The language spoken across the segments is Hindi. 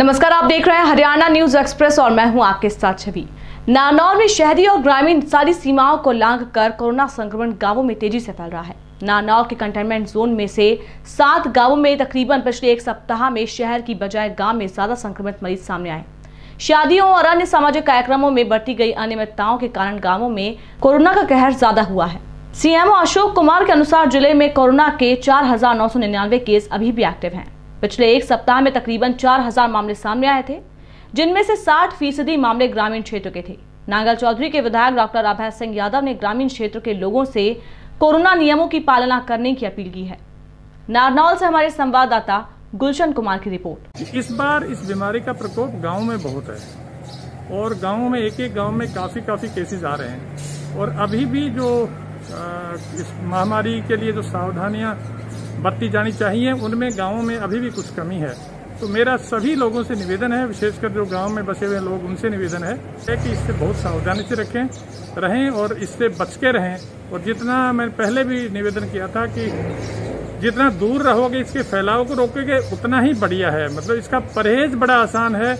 नमस्कार, आप देख रहे हैं हरियाणा न्यूज़ एक्सप्रेस और मैं हूँ आपके साथ छवि। नानौर में शहरी और ग्रामीण सारी सीमाओं को लांघ कर कोरोना संक्रमण गाँवों में तेज़ी से फैल रहा है। नानौर के कंटेनमेंट जोन में से सात गाँवों में तकरीबन पिछले एक सप्ताह में शहर की बजाय गाँव में ज़्यादा संक्रमित मरीज़ सामने आए। शादियों और अन्य सामाजिक कार्यक्रमों में बढ़ती गई अनियमितताओं के कारण गाँवों में कोरोना का कहर ज़्यादा हुआ है। सीएमओ अशोक कुमार के अनुसार ज़िले में कोरोना के चार हज़ार नौ सौ निन्यानवे केस अभी भी एक्टिव हैं। पिछले एक सप्ताह में तकरीबन चार हज़ार मामले सामने आए थे, जिनमें से 60 फ़ीसदी मामले ग्रामीण क्षेत्र के थे। नांगल चौधरी के विधायक डॉक्टर अभय सिंह यादव ने ग्रामीण क्षेत्र के लोगों से कोरोना नियमों की पालना करने की अपील की है। नारनौल से हमारे संवाददाता गुलशन कुमार की रिपोर्ट। इस बार इस बीमारी का प्रकोप गाँव में बहुत है और गाँव में एक एक गाँव में काफ़ी काफ़ी केसेज आ रहे हैं। और अभी भी जो इस महामारी के लिए जो सावधानियाँ बरती जानी चाहिए, उनमें गाँवों में अभी भी कुछ कमी है। तो मेरा सभी लोगों से निवेदन है, विशेषकर जो गाँव में बसे हुए लोग, उनसे निवेदन है कि इससे बहुत सावधानी से रखें, रहें और इससे बच के रहें। और जितना मैं पहले भी निवेदन किया था कि जितना दूर रहोगे, इसके फैलाव को रोकोगे, उतना ही बढ़िया है। मतलब इसका परहेज बड़ा आसान है,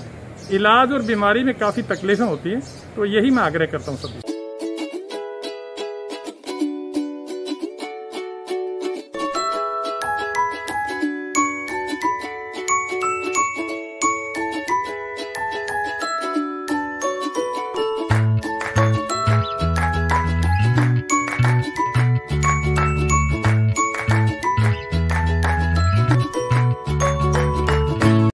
इलाज और बीमारी में काफ़ी तकलीफें होती हैं। तो यही मैं आग्रह करता हूँ सभी